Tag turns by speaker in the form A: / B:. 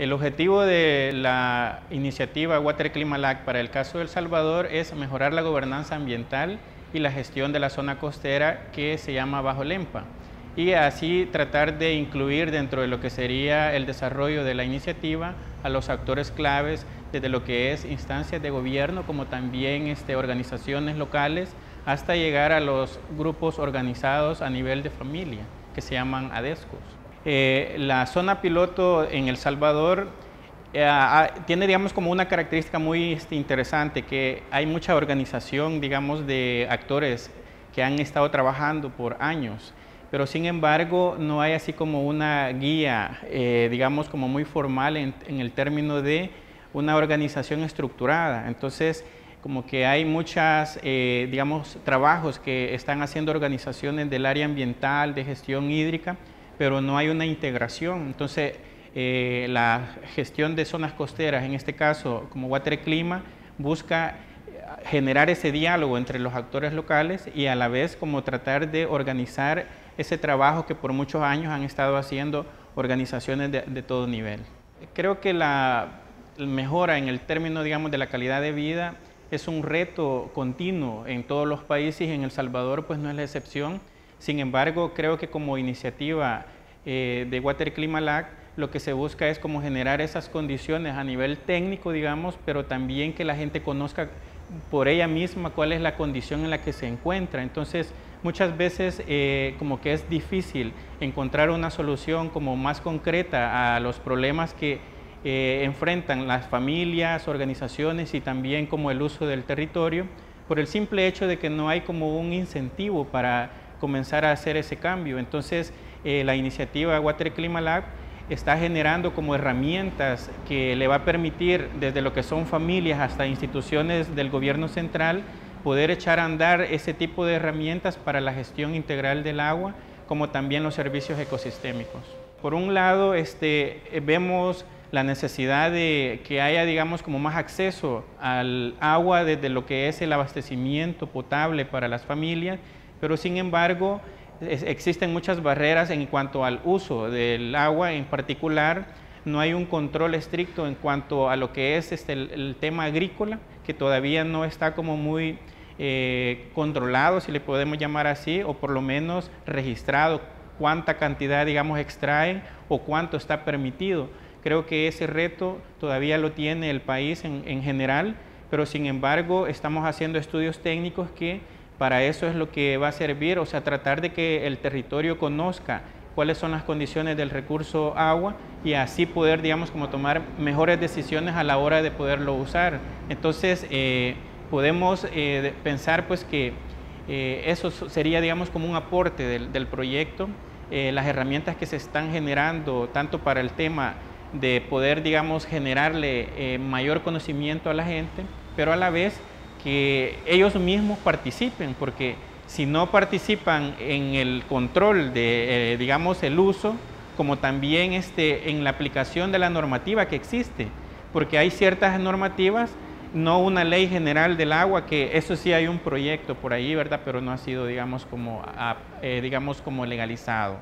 A: El objetivo de la iniciativa Water Climalac para el caso de El Salvador es mejorar la gobernanza ambiental y la gestión de la zona costera que se llama Bajo Lempa y así tratar de incluir dentro de lo que sería el desarrollo de la iniciativa a los actores claves desde lo que es instancias de gobierno como también este, organizaciones locales hasta llegar a los grupos organizados a nivel de familia se llaman ADESCOS. Eh, la zona piloto en El Salvador eh, tiene, digamos, como una característica muy este, interesante, que hay mucha organización, digamos, de actores que han estado trabajando por años, pero sin embargo no hay así como una guía, eh, digamos, como muy formal en, el término de una organización estructurada. Entonces, como que hay muchas, digamos, trabajos que están haciendo organizaciones del área ambiental, de gestión hídrica, pero no hay una integración. Entonces, eh, la gestión de zonas costeras, en este caso como Water Clima, busca eh, generar ese diálogo entre los actores locales y a la vez como tratar de organizar ese trabajo que por muchos años han estado haciendo organizaciones de, de todo nivel. Creo que la mejora en el término, digamos, de la calidad de vida es un reto continuo en todos los países y en El Salvador pues no es la excepción. Sin embargo, creo que como iniciativa eh, de Water Climalac, lo que se busca es como generar esas condiciones a nivel técnico, digamos, pero también que la gente conozca por ella misma cuál es la condición en la que se encuentra. Entonces, muchas veces eh, como que es difícil encontrar una solución como más concreta a los problemas que eh, enfrentan las familias, organizaciones y también como el uso del territorio, por el simple hecho de que no hay como un incentivo para comenzar a hacer ese cambio. Entonces, eh, la iniciativa Water Clima Lab está generando como herramientas que le va a permitir desde lo que son familias hasta instituciones del gobierno central poder echar a andar ese tipo de herramientas para la gestión integral del agua como también los servicios ecosistémicos. Por un lado, este, vemos la necesidad de que haya, digamos, como más acceso al agua desde lo que es el abastecimiento potable para las familias pero sin embargo existen muchas barreras en cuanto al uso del agua en particular, no hay un control estricto en cuanto a lo que es este, el, tema agrícola, que todavía no está como muy eh, controlado, si le podemos llamar así, o por lo menos registrado cuánta cantidad, digamos, extraen o cuánto está permitido. Creo que ese reto todavía lo tiene el país en, en general, pero sin embargo estamos haciendo estudios técnicos que para eso es lo que va a servir, o sea, tratar de que el territorio conozca cuáles son las condiciones del recurso agua y así poder, digamos, como tomar mejores decisiones a la hora de poderlo usar. Entonces, eh, podemos eh, pensar pues que eh, eso sería, digamos, como un aporte del, del proyecto, las herramientas que se están generando tanto para el tema de poder, digamos, generarle mayor conocimiento a la gente, pero a la vez que ellos mismos participen, porque si no participan en el control de, eh, digamos, el uso, como también este, en la aplicación de la normativa que existe, porque hay ciertas normativas, no una ley general del agua, que eso sí hay un proyecto por ahí, ¿verdad? Pero no ha sido, digamos, como, eh, digamos, como legalizado.